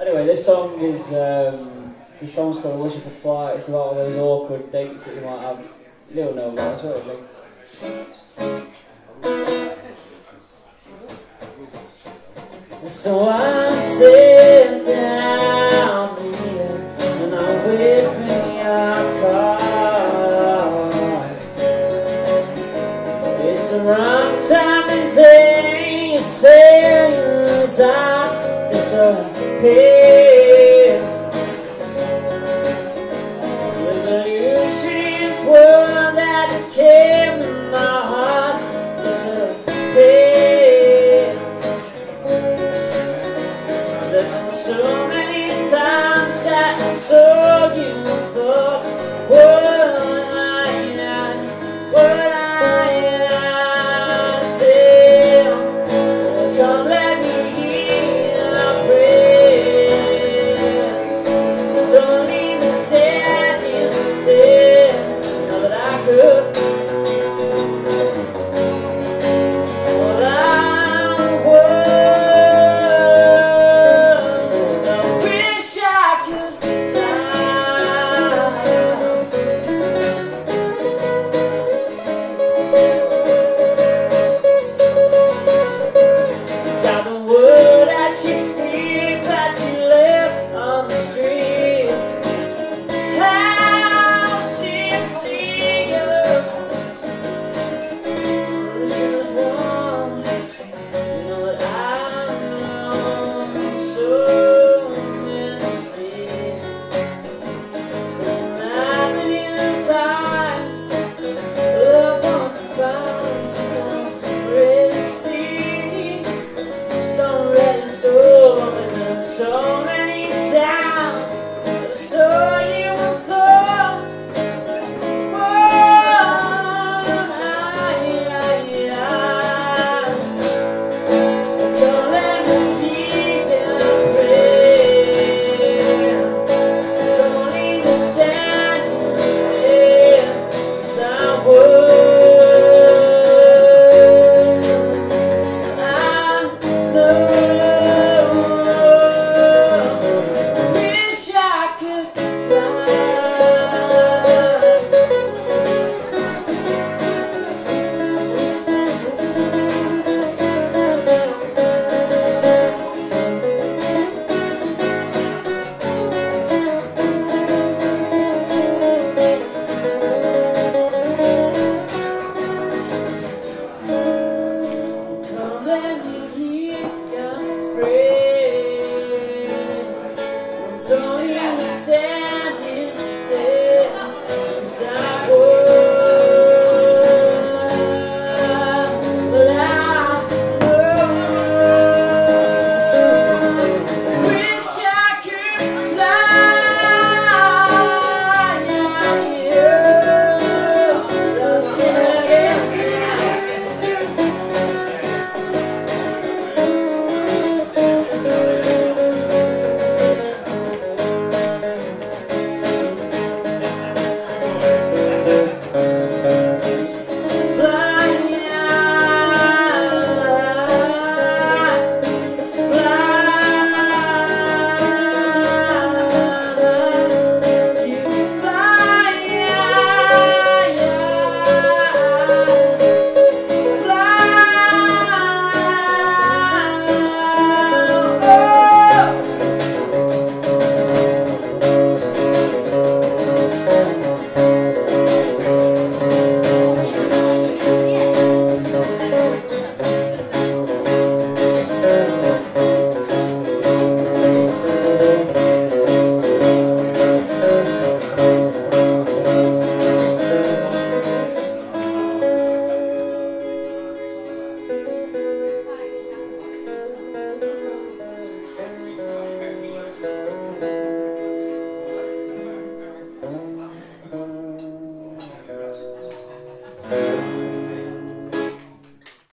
Anyway, this song is um, this song's called "Wish I Could Fly." It's about all those awkward dates that you might have. Little know about it is. So I sit down here and I wait for your call. It's the wrong time and day. You say as I disappear. Resolutions were that came my heart than you.